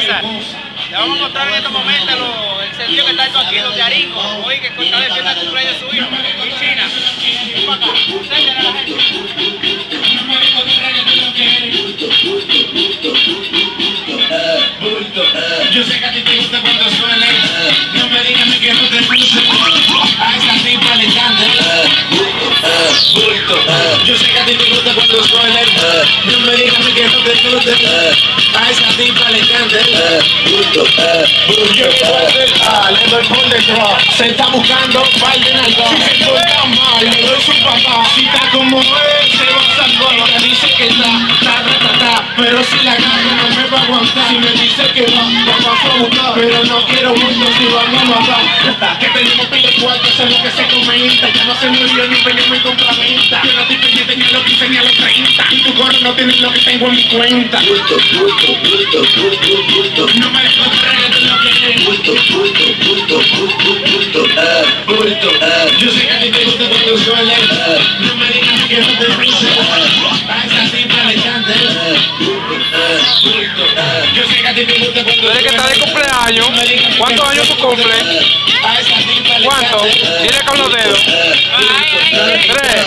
Le vamos a mostrar en estos momentos el sentido que está esto aquí, los de Arinco. Hoy que está de fiesta de su hijo, China. Yo sé que a ti te gusta cuando suele No me digas a mí que no te gusta A esa tipa le encanta Yo quiero hacer le doy por detrás Se está buscando par de nalgas Si se porta mal, le doy su papá. Si está como es, se va a salvar. Ella dice que está, ta, ta, ta, ta. Pero si la agarro no me va a aguantar. Si me dice que va, Pero no quiero mucho si vamos a matar. Que tenemos pile cuarto, eso es lo que se comenta. Ya no se me olvidó ni peleamos y compramenta Yo no estoy pendiente ni a los 15 ni a los 30 Y tu correo no tiene lo que tengo en mi cuenta. No me dejo de lo que es Yo sé que a ti te gusta cuando suele No me digas que no te gusta Tú eres que está de cumpleaños. ¿Cuántos años tú cumples? A esa tipa le ¿Cuánto? encanta. Dile con los dedos. Tres.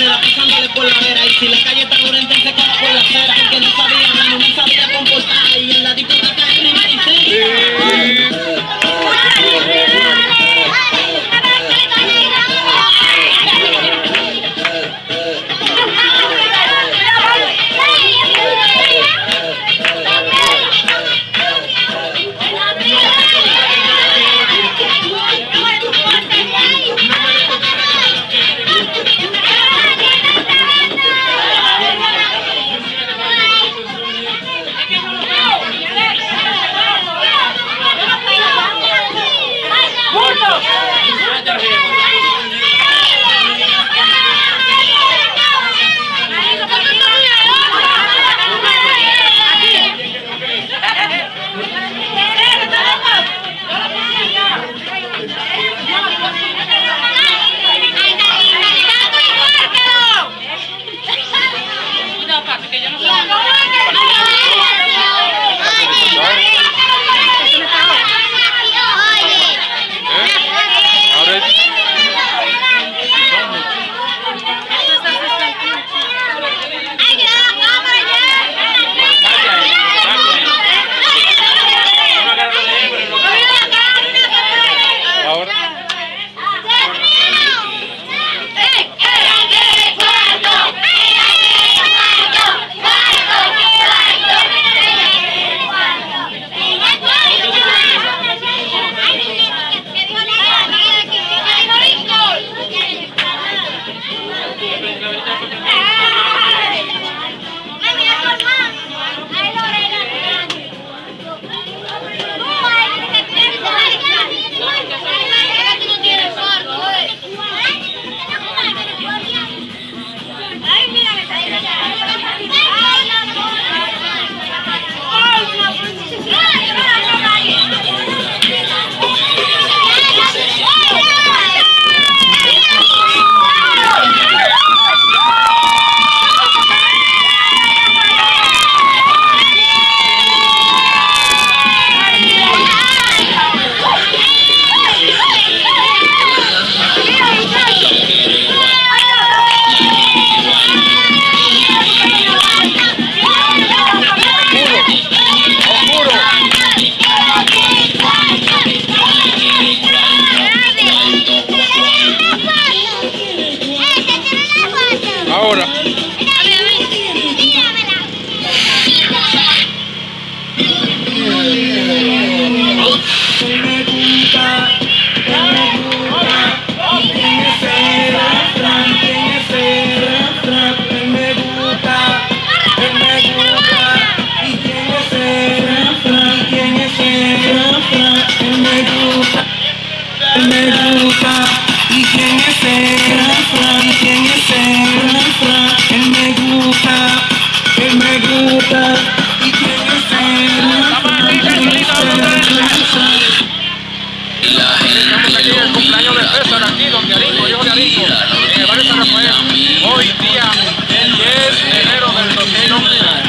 Carrera, pasándole por la vera. Y si la calle está dura, entonces corro por la acera. Porque no sabía Ahora. libertad y el cumpleaños de aquí, donde en el barrio San Rafael, hoy día 10 de enero del 2011.